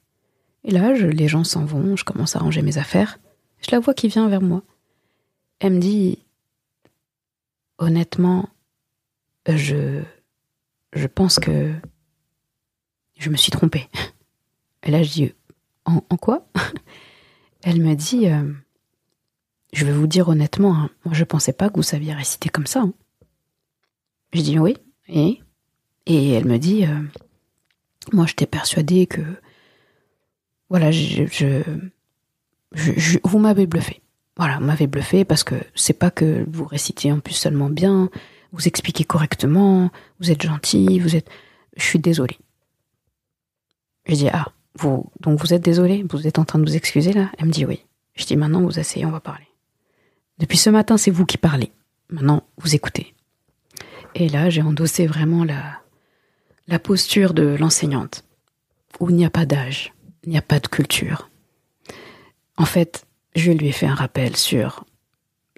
Et là, les gens s'en vont, je commence à ranger mes affaires. Je la vois qui vient vers moi. Elle me dit Honnêtement, je. Je pense que. Je me suis trompée. Et là, je dis En, quoi? Elle me dit euh, Je vais vous dire honnêtement, hein, moi je pensais pas que vous saviez réciter comme ça. Hein. Je dis Oui, et? Elle me dit euh, Moi j'étais persuadée que. Voilà, je, je, vous m'avez bluffé. Voilà, m'avez bluffé parce que c'est pas que vous récitez en plus seulement bien, vous expliquez correctement, vous êtes gentil, vous êtes. Je suis désolée. Je dis Ah, vous, donc vous êtes désolé, vous êtes en train de vous excuser là? Elle me dit oui. Je dis maintenant vous asseyez, on va parler. Depuis ce matin, c'est vous qui parlez. Maintenant, vous écoutez. Et là, j'ai endossé vraiment la, la posture de l'enseignante, où il n'y a pas d'âge, il n'y a pas de culture. En fait, je lui ai fait un rappel sur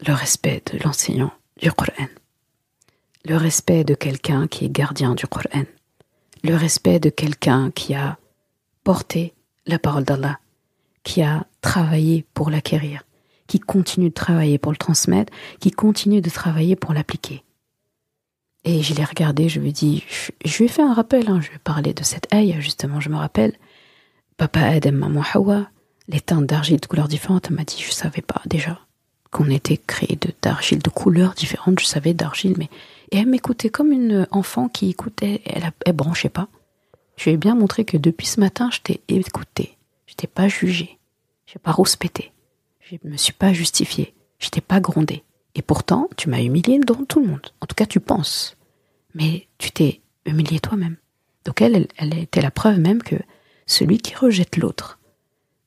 le respect de l'enseignant du Coran, le respect de quelqu'un qui est gardien du Coran, le respect de quelqu'un qui a porter la parole d'Allah, qui a travaillé pour l'acquérir, qui continue de travailler pour le transmettre, qui continue de travailler pour l'appliquer. Et je l'ai regardé, je lui ai dit, je, lui ai fait un rappel, hein, je lui ai parlé de cette aïe, justement, je me rappelle. Papa Adam, maman Hawa, les teintes d'argile de couleurs différentes, elle m'a dit, je savais pas déjà qu'on était créé d'argile de couleurs différentes, je savais d'argile, mais. Et elle m'écoutait comme une enfant qui écoutait, elle, elle branchait pas. Je lui ai bien montré que depuis ce matin, je t'ai écouté. Je t'ai pas jugé. Je n'ai pas rouspété. Je me suis pas justifié. Je t'ai pas grondé. Et pourtant, tu m'as humilié devant tout le monde. En tout cas, tu penses. Mais tu t'es humilié toi-même. Donc elle, elle, était la preuve même que celui qui rejette l'autre,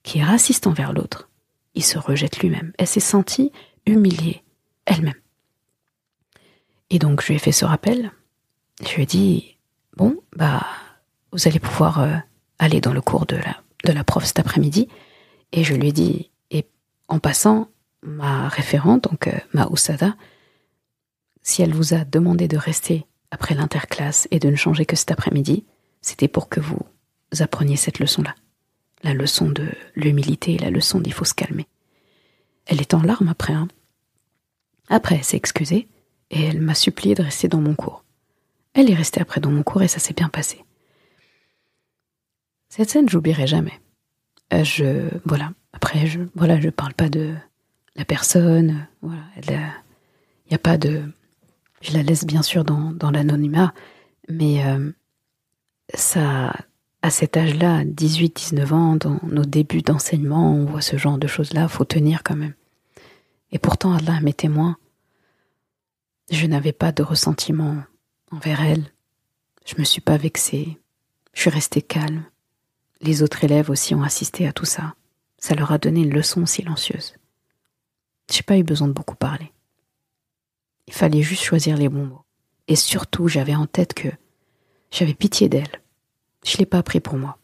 qui est raciste envers l'autre, il se rejette lui-même. Elle s'est sentie humiliée elle-même. Et donc je lui ai fait ce rappel. Je lui ai dit, bon, bah, vous allez pouvoir euh, aller dans le cours de la, de la prof cet après-midi. Et je lui ai dit, et en passant, ma référente, donc euh, ma Oussada, si elle vous a demandé de rester après l'interclasse et de ne changer que cet après-midi, c'était pour que vous appreniez cette leçon-là. La leçon de l'humilité, la leçon d'il faut se calmer. Elle est en larmes après. Hein. Après, elle s'est excusée et elle m'a supplié de rester dans mon cours. Elle est restée après dans mon cours et ça s'est bien passé. Cette scène, j'oublierai jamais. Euh, je, voilà. Après, je, voilà, je parle pas de la personne. Voilà, il n'y a pas de. Je la laisse bien sûr dans, dans l'anonymat, mais euh, ça, à cet âge-là, 18-19 ans, dans nos débuts d'enseignement, on voit ce genre de choses-là, faut tenir quand même. Et pourtant, Allah m'est témoin. Je n'avais pas de ressentiment envers elle. Je me suis pas vexée. Je suis restée calme. Les autres élèves aussi ont assisté à tout ça. Ça leur a donné une leçon silencieuse. J'ai pas eu besoin de beaucoup parler. Il fallait juste choisir les bons mots. Et surtout, j'avais en tête que j'avais pitié d'elle. Je l'ai pas pris pour moi.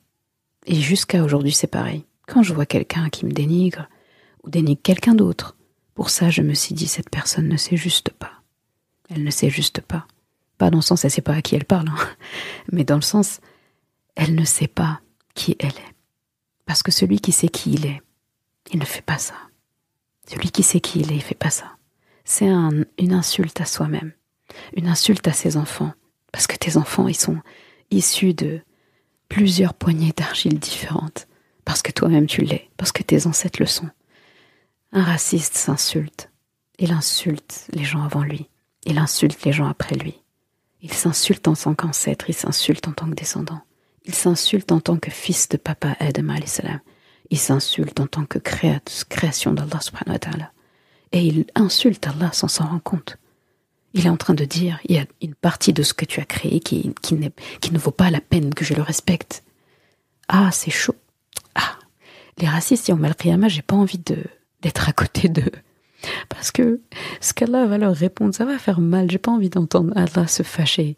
Et jusqu'à aujourd'hui, c'est pareil. Quand je vois quelqu'un qui me dénigre, ou dénigre quelqu'un d'autre, pour ça, je me suis dit, cette personne ne sait juste pas. Elle ne sait juste pas. Pas dans le sens, elle sait pas à qui elle parle, hein. mais dans le sens, elle ne sait pas qui elle est. Parce que celui qui sait qui il est, il ne fait pas ça. Celui qui sait qui il est, il fait pas ça. C'est une insulte à soi-même, une insulte à ses enfants, parce que tes enfants, ils sont issus de plusieurs poignées d'argile différentes, parce que toi-même tu l'es, parce que tes ancêtres le sont. Un raciste s'insulte. Il insulte les gens avant lui. Il insulte les gens après lui. Il s'insulte en tant qu'ancêtre, il s'insulte en tant que descendant. Il s'insulte en tant que fils de papa Adam salam. Il s'insulte en tant que création d'Allah subhanahu wa ta'ala. Et il insulte Allah sans s'en rendre compte. Il est en train de dire, il y a une partie de ce que tu as créé qui, qui, qui ne vaut pas la peine que je le respecte. Ah, c'est chaud. Ah, les racistes, si on mal j'ai pas envie d'être à côté d'eux. Parce que ce qu'Allah va leur répondre, ça va faire mal. J'ai pas envie d'entendre Allah se fâcher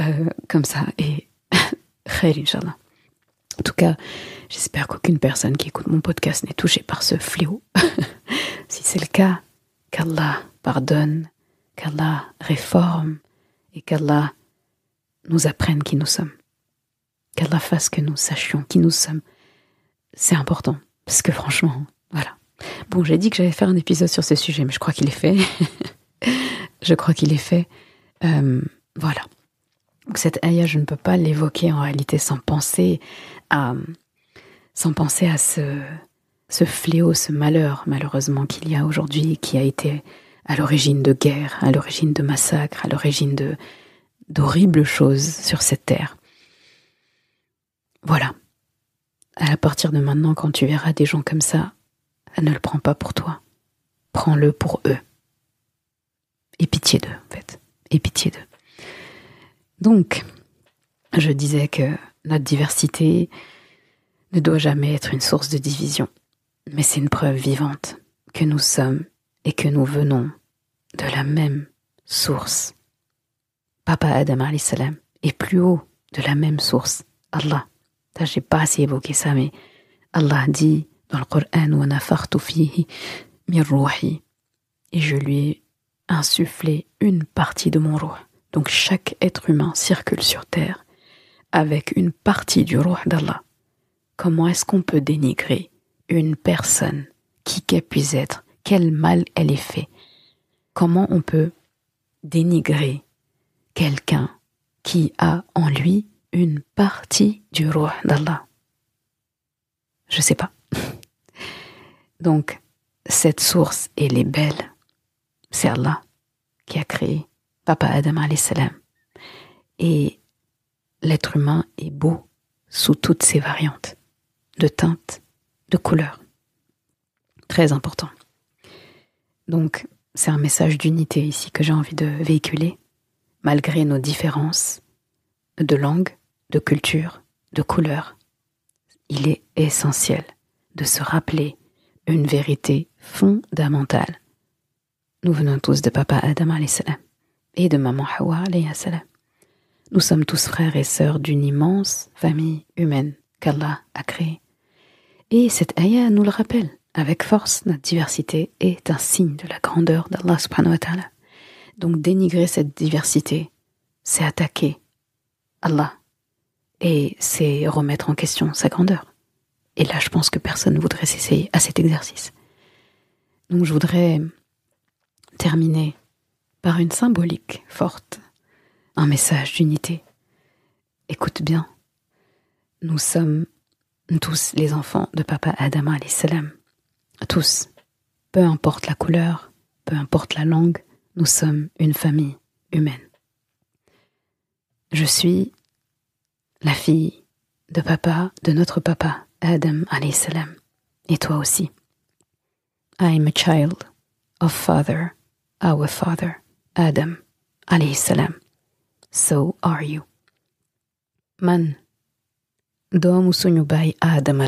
euh, comme ça. Et khair, Inch'Allah. En tout cas, j'espère qu'aucune personne qui écoute mon podcast n'est touchée par ce fléau. si c'est le cas, qu'Allah pardonne, qu'Allah réforme et qu'Allah nous apprenne qui nous sommes. Qu'Allah fasse que nous sachions qui nous sommes. C'est important. Parce que franchement, voilà. Bon, j'ai dit que j'allais faire un épisode sur ce sujet, mais je crois qu'il est fait. je crois qu'il est fait. Euh, voilà. Donc cette ayah, je ne peux pas l'évoquer en réalité sans penser à, sans penser à ce, ce fléau, ce malheur malheureusement qu'il y a aujourd'hui, qui a été à l'origine de guerres, à l'origine de massacres, à l'origine de d'horribles choses sur cette terre. Voilà. À partir de maintenant, quand tu verras des gens comme ça, ne le prends pas pour toi. Prends-le pour eux. Et pitié d'eux, en fait. Et pitié d'eux. Donc, je disais que notre diversité ne doit jamais être une source de division, mais c'est une preuve vivante que nous sommes et que nous venons de la même source. Papa Adam salam est plus haut de la même source, Allah. J'ai pas assez évoqué ça, mais Allah dit dans le Coran et je lui ai insufflé une partie de mon roi. Donc chaque être humain circule sur terre avec une partie du roi d'Allah. Comment est-ce qu'on peut dénigrer une personne qui qu'elle puisse être, quel mal elle est fait Comment on peut dénigrer quelqu'un qui a en lui une partie du roi d'Allah? Je sais pas. Donc, cette source, elle est belle. C'est Allah qui a créé Papa Adam salam. Et l'être humain est beau sous toutes ses variantes, de teintes, de couleurs. Très important. Donc, c'est un message d'unité ici que j'ai envie de véhiculer, malgré nos différences de langue, de culture, de couleur. Il est essentiel de se rappeler une vérité fondamentale. Nous venons tous de papa Adam et de maman Hawa salam. Nous sommes tous frères et sœurs d'une immense famille humaine qu'Allah a créée. Et cette ayah nous le rappelle avec force, notre diversité est un signe de la grandeur d'Allah subhanahu wa ta'ala. Donc dénigrer cette diversité, c'est attaquer Allah et c'est remettre en question sa grandeur. Et là, je pense que personne ne voudrait s'essayer à cet exercice. Donc je voudrais terminer par une symbolique forte, un message d'unité. Écoute bien, nous sommes tous les enfants de Papa Adam salam. Tous, peu importe la couleur, peu importe la langue, nous sommes une famille humaine. Je suis la fille de papa, de notre papa, Adam salam, et toi aussi. I am a child of father, our father, Adam salam. So are you. man doomu suñu baay aadama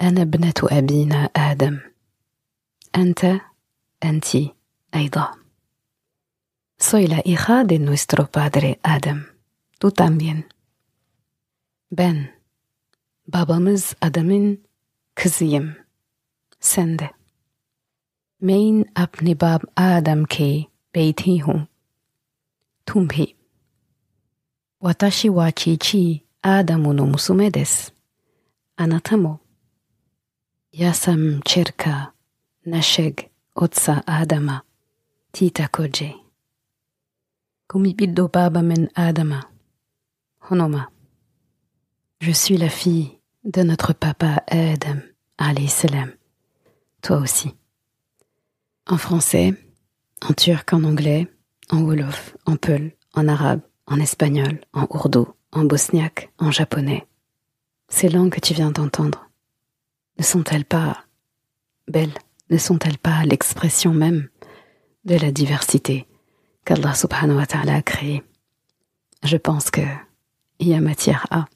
أنا ابنه ابينا آدم انت انت أيضا soy la hija de nuestro padre Adam. Tú también. Ben, babamız Adam'ın kızıyım. Sen de. main apne bab Adam ke beyti hu. Tum bhi. Watashi wa chichi Adam'un musume musumedes Anatamo. Yasam cherka nasheg otsa adama tita koje. Baba men adama. Honoma. Je suis la fille de notre papa Adam, alayhi salam. Toi aussi. En français, en turc, en anglais, en wolof, en peul, en arabe, en espagnol, en ourdou, en bosniaque, en japonais. Ces langues que tu viens d'entendre, ne sont-elles pas belles Ne sont-elles pas l'expression même de la diversité qu'Allah subhanahu wa ta'ala a créée? Je pense que il y a matière à.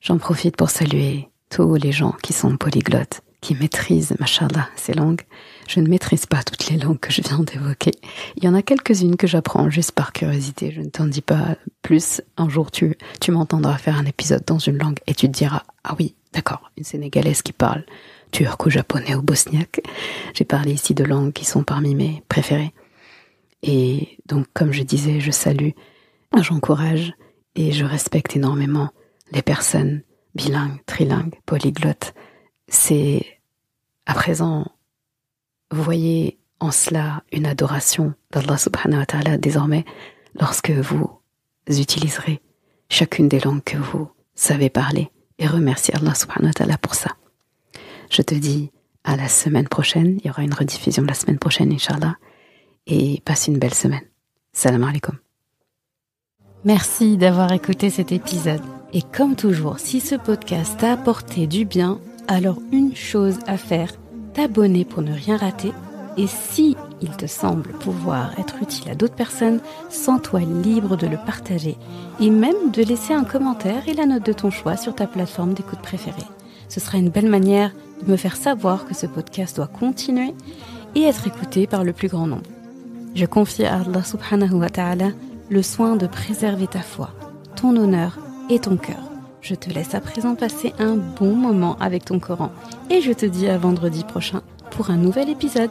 J'en profite pour saluer tous les gens qui sont polyglottes, qui maîtrisent, mashallah, ces langues. Je ne maîtrise pas toutes les langues que je viens d'évoquer. Il y en a quelques-unes que j'apprends juste par curiosité. Je ne t'en dis pas plus. Un jour, tu, tu m'entendras faire un épisode dans une langue et tu te diras, ah oui, d'accord, une sénégalaise qui parle turc ou japonais ou bosniaque. J'ai parlé ici de langues qui sont parmi mes préférées. Et donc, comme je disais, je salue, j'encourage et je respecte énormément les personnes bilingues, trilingues, polyglottes. C'est à présent, vous voyez en cela une adoration d'Allah subhanahu wa ta'ala désormais lorsque vous utiliserez chacune des langues que vous savez parler et remercier Allah subhanahu wa pour ça. Je te dis à la semaine prochaine, il y aura une rediffusion la semaine prochaine, Inch'Allah, et passe une belle semaine. Salam alaikum. Merci d'avoir écouté cet épisode. Et comme toujours, si ce podcast t'a apporté du bien, alors une chose à faire, t'abonner pour ne rien rater. Et si il te semble pouvoir être utile à d'autres personnes, sens-toi libre de le partager et même de laisser un commentaire et la note de ton choix sur ta plateforme d'écoute préférée. Ce sera une belle manière de me faire savoir que ce podcast doit continuer et être écouté par le plus grand nombre. Je confie à Allah subhanahu wa ta'ala le soin de préserver ta foi, ton honneur et ton cœur. Je te laisse à présent passer un bon moment avec ton Coran et je te dis à vendredi prochain pour un nouvel épisode.